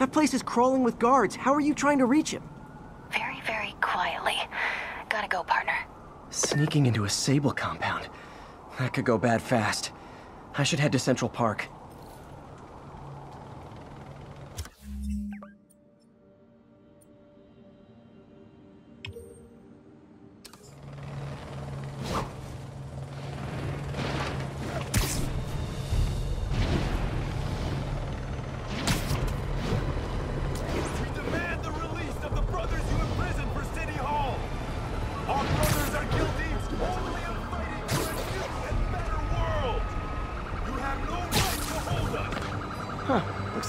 That place is crawling with guards. How are you trying to reach him? Very, very quietly. Gotta go, partner. Sneaking into a Sable compound. That could go bad fast. I should head to Central Park.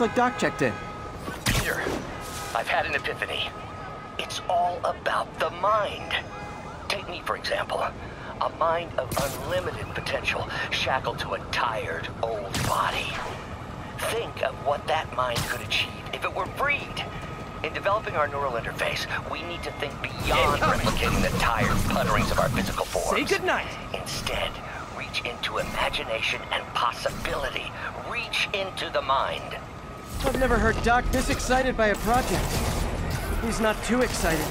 Looks like Doc checked in. Peter, I've had an epiphany. It's all about the mind. Take me, for example. A mind of unlimited potential, shackled to a tired, old body. Think of what that mind could achieve if it were freed. In developing our neural interface, we need to think beyond replicating the tired putterings of our physical forms. Say goodnight. Instead, reach into imagination and possibility. Reach into the mind. I've never heard Doc this excited by a project. He's not too excited.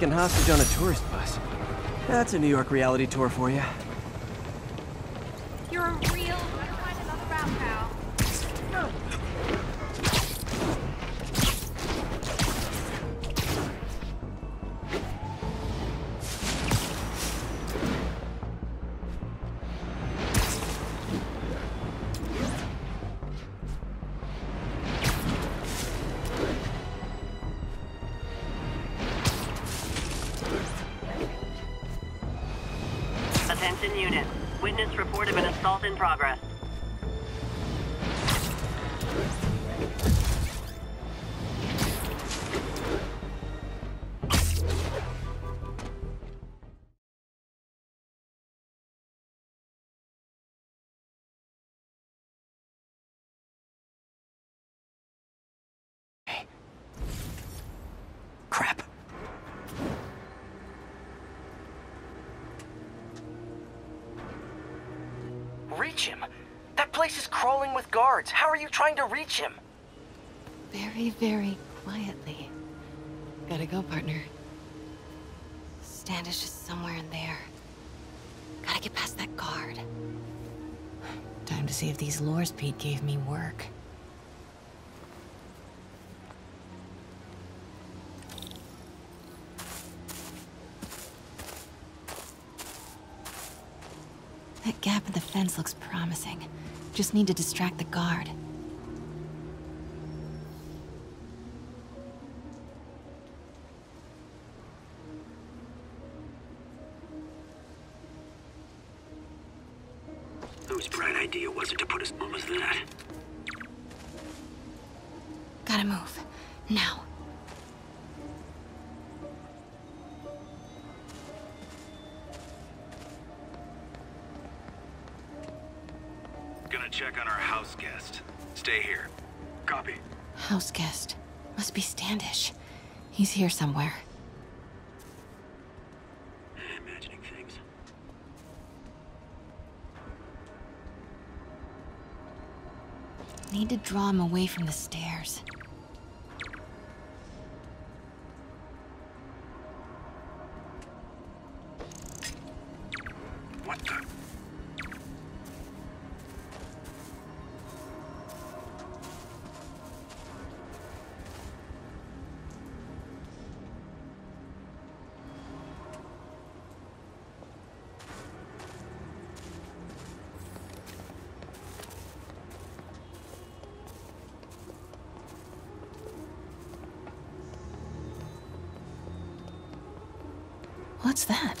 Taken hostage on a tourist bus. That's a New York reality tour for you. You're a Attention unit. Witness report of an assault in progress. Reach him? That place is crawling with guards. How are you trying to reach him? Very, very quietly. Gotta go, partner. Standish is somewhere in there. Gotta get past that guard. Time to see if these lures Pete gave me work. Gap in the fence looks promising. Just need to distract the guard. Whose bright idea was it to put us... What was that? Gotta move. Now. Gonna check on our house guest. Stay here. Copy. House guest. Must be Standish. He's here somewhere. Imagining things. Need to draw him away from the stairs. What's that?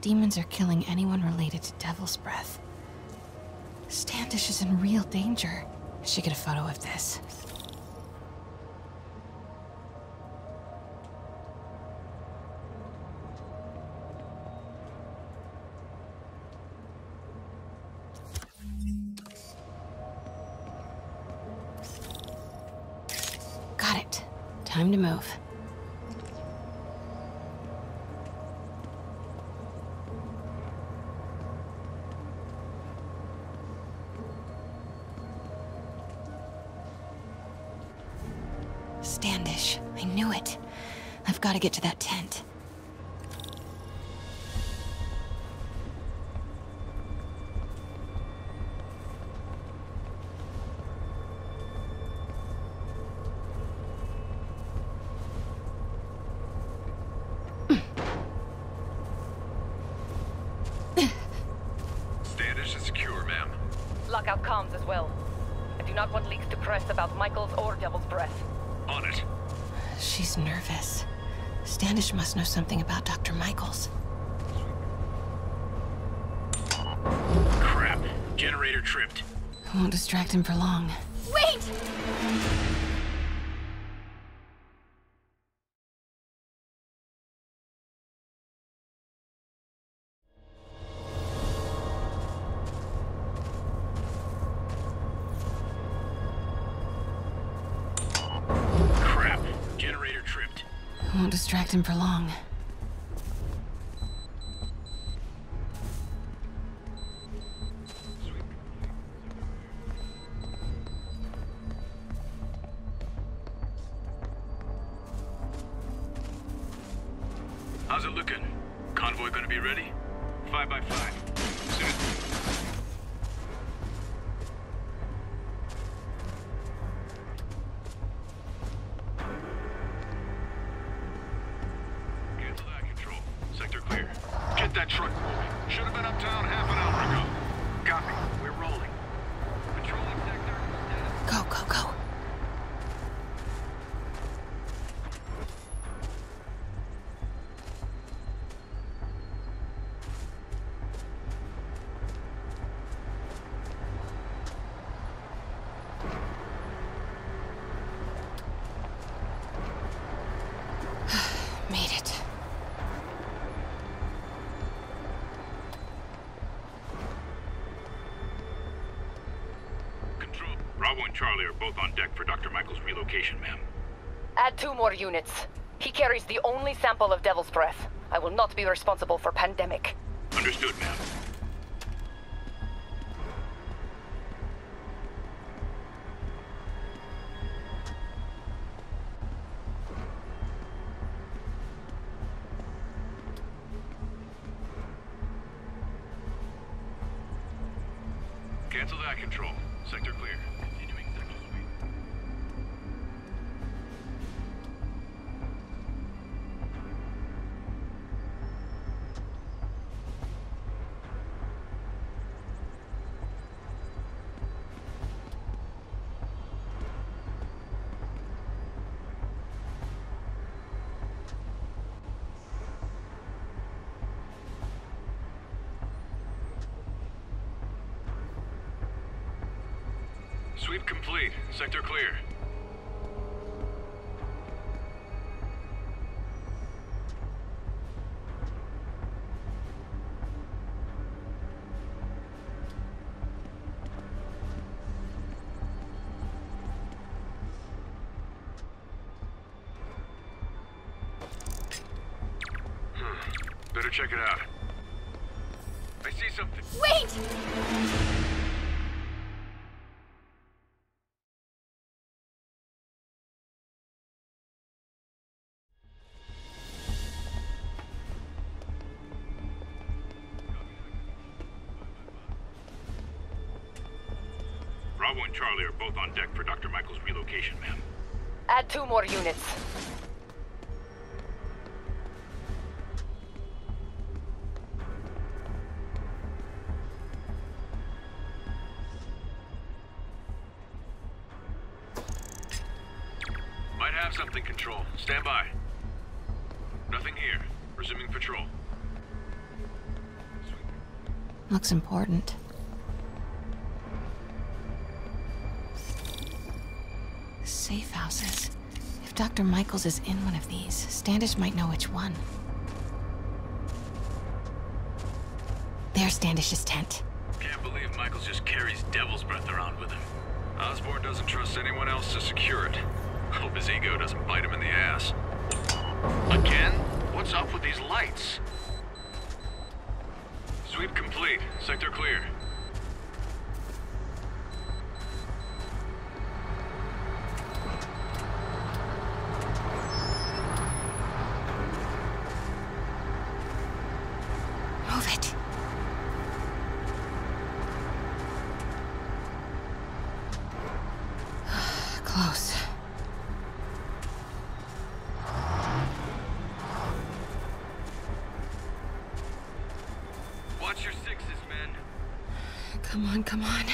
Demons are killing anyone related to Devil's Breath. Standish is in real danger. I should get a photo of this. Time to move. Standish. I knew it. I've got to get to that tent. Lockout comms as well. I do not want leaks to press about Michaels or Devil's Breath. On it. She's nervous. Standish must know something about Dr. Michaels. Crap. Generator tripped. I won't distract him for long. Wait! I won't distract him for long. Sector clear. Get that truck moving. Should have been uptown half an hour ago. And Charlie are both on deck for Dr. Michaels' relocation, ma'am. Add two more units. He carries the only sample of Devil's Breath. I will not be responsible for pandemic. Understood, ma'am. Cancel that control. Sector clear. Sweep complete. Sector clear. Hmm. Better check it out. I see something. Wait! two more units. Might have something, Control. Stand by. Nothing here. Resuming patrol. Looks important. Dr. Michaels is in one of these, Standish might know which one. There's Standish's tent. Can't believe Michaels just carries devil's breath around with him. Osborn doesn't trust anyone else to secure it. Hope his ego doesn't bite him in the ass. Again? What's up with these lights? Sweep complete. Sector clear. Move it. Close. Watch your sixes, men. Come on, come on.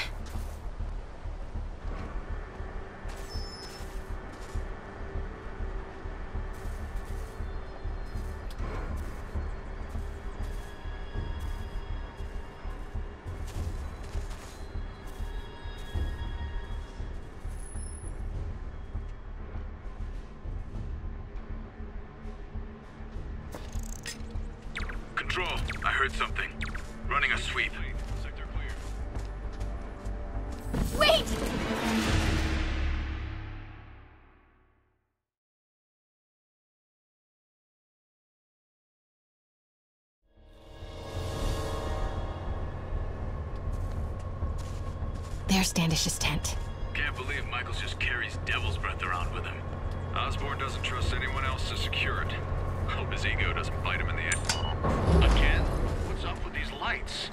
Control, I heard something. Running a sweep. Sector clear. Wait! There's Standish's tent. Can't believe Michaels just carries devil's breath around with him. Osborn doesn't trust anyone else to secure it. Hope his ego doesn't bite him in the ass. Again? What's up with these lights?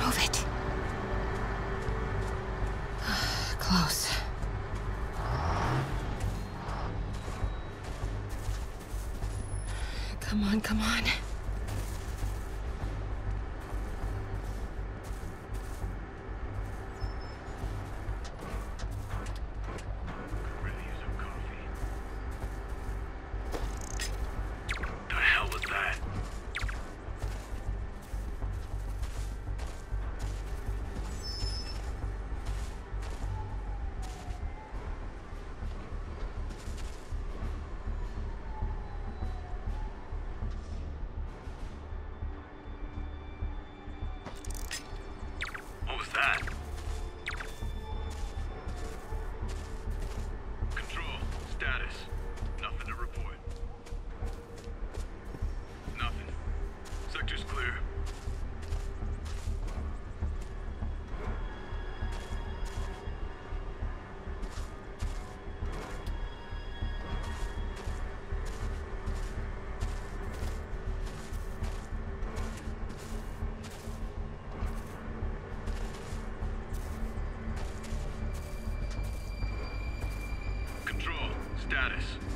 Move it. Close. Status.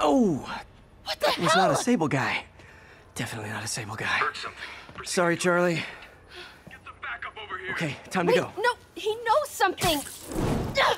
Oh, What the it was not a Sable guy. Definitely not a Sable guy. Heard something. Proceed. Sorry, Charlie. Get the backup over here. Okay, time to go. no, he knows something. Ugh.